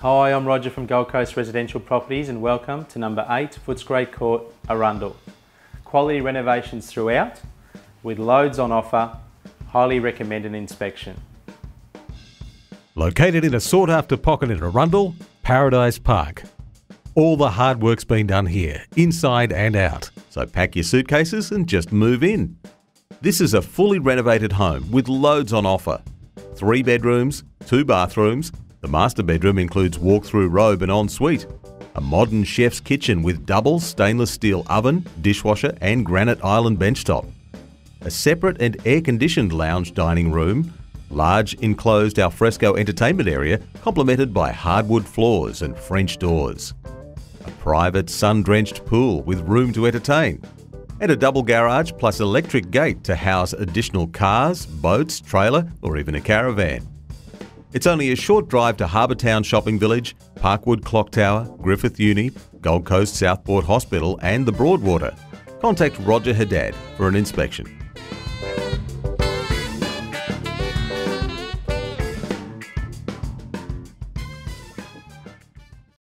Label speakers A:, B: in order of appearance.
A: Hi, I'm Roger from Gold Coast Residential Properties and welcome to number 8 Footscray Court, Arundel. Quality renovations throughout, with loads on offer, highly recommend an inspection.
B: Located in a sought after pocket in Arundel, Paradise Park. All the hard work's been done here, inside and out. So pack your suitcases and just move in. This is a fully renovated home with loads on offer. Three bedrooms, two bathrooms. The master bedroom includes walk-through robe and ensuite. A modern chef's kitchen with double stainless steel oven, dishwasher and granite island benchtop. A separate and air-conditioned lounge dining room. Large enclosed alfresco entertainment area complemented by hardwood floors and French doors. A private sun-drenched pool with room to entertain and a double garage plus electric gate to house additional cars, boats, trailer, or even a caravan. It's only a short drive to Harbour Town Shopping Village, Parkwood Clock Tower, Griffith Uni, Gold Coast Southport Hospital, and the Broadwater. Contact Roger Haddad for an inspection.